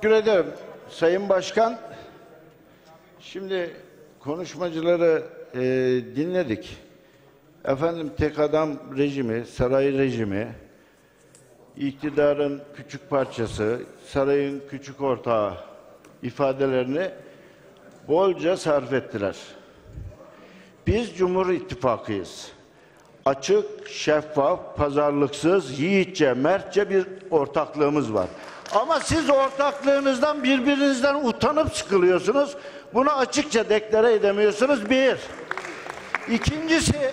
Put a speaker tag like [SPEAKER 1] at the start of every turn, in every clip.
[SPEAKER 1] Teşekkür ederim Sayın Başkan. Şimdi konuşmacıları e, dinledik. Efendim tek adam rejimi, saray rejimi, iktidarın küçük parçası, sarayın küçük ortağı ifadelerini bolca sarf ettiler. Biz Cumhur İttifakıyız. Açık, şeffaf, pazarlıksız, yiğitçe, mertçe bir ortaklığımız var. Ama siz ortaklığınızdan birbirinizden utanıp sıkılıyorsunuz. Bunu açıkça deklare edemiyorsunuz. Bir. İkincisi,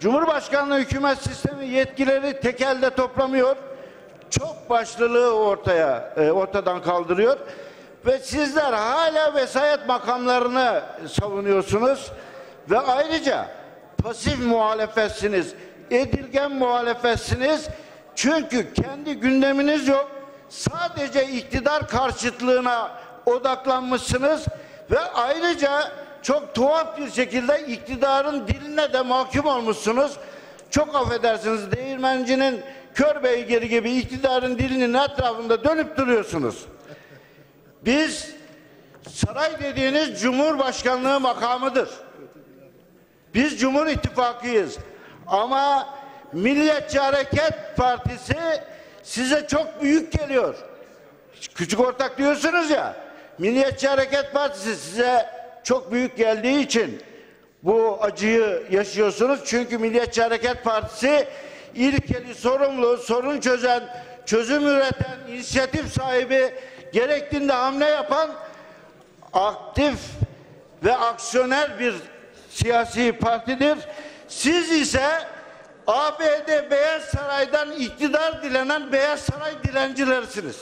[SPEAKER 1] Cumhurbaşkanlığı hükümet sistemi yetkileri tek elde toplamıyor. Çok başlılığı ortaya e, ortadan kaldırıyor ve sizler hala vesayet makamlarını savunuyorsunuz ve ayrıca pasif muhalefetsiniz, edilgen muhalefetsiniz. Çünkü kendi gündeminiz yok. Sadece iktidar karşıtlığına odaklanmışsınız ve ayrıca çok tuhaf bir şekilde iktidarın diline de mahkum olmuşsunuz. Çok affedersiniz değirmencinin kör beygiri gibi iktidarın dilinin etrafında dönüp duruyorsunuz. Biz saray dediğiniz cumhurbaşkanlığı makamıdır. Biz Cumhur İttifakıyız. Ama Milliyetçi Hareket Partisi size çok büyük geliyor. Küçük ortak diyorsunuz ya. Milliyetçi Hareket Partisi size çok büyük geldiği için bu acıyı yaşıyorsunuz. Çünkü Milliyetçi Hareket Partisi ilkeli, sorumlu, sorun çözen, çözüm üreten, inisiyatif sahibi, gerektiğinde hamle yapan aktif ve aksiyoner bir siyasi partidir. Siz ise ABD Beyaz Saray'dan iktidar dilenen Beyaz Saray dilencilersiniz.